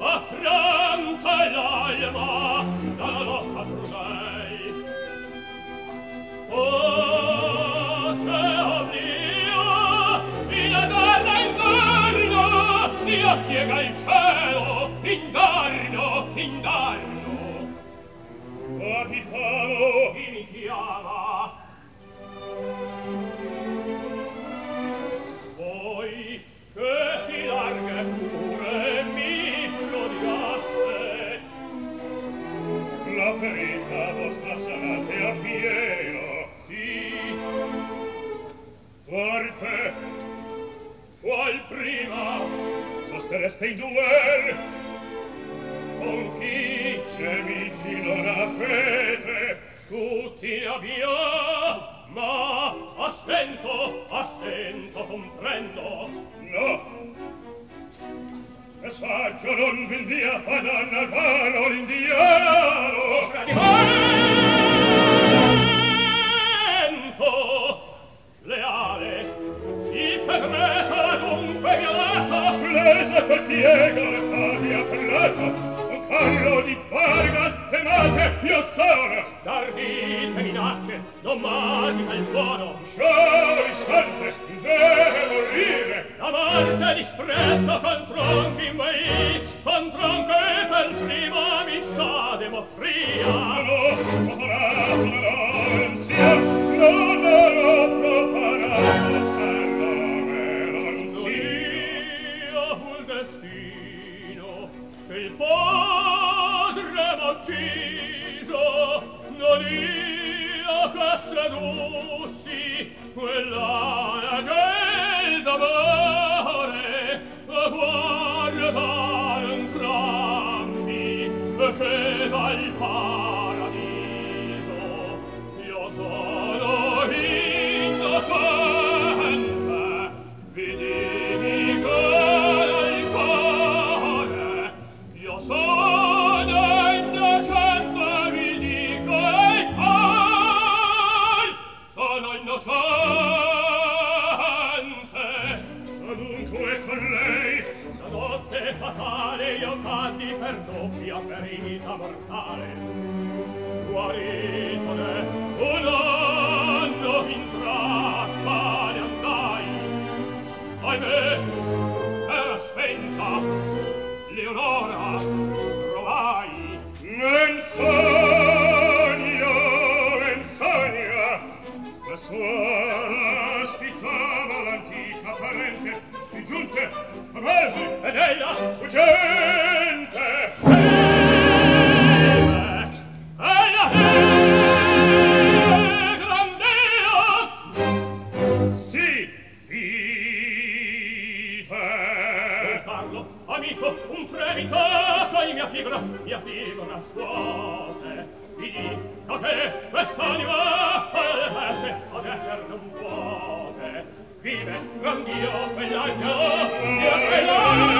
affronta l'alma qual prima? Sostereste in duel. Con chi gemici non avete tutti abbia ma assento assento comprendo. No. E saggio non vil via fananna caro l'indiano tradimento leale il fermento e violata presa per piega le fabia prelata con Carlo di Vargas temate io sono. D'ardite minacce domani dal suono. conosci quella Italia, via Trelane,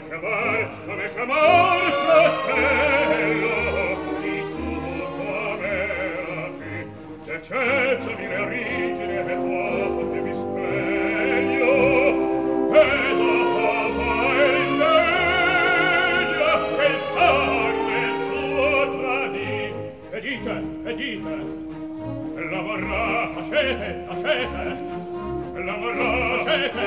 chiamar, come chiamar fratello, di tutto me te, decetami le origine e dopo che mi speglio, e dopo fa il legno, e il sangue suo. E dite, e dite, la vorrà, tacete, tacete, la vorrà, tacete,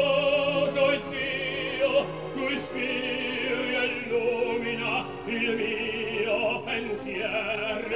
Ferrer.